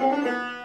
Música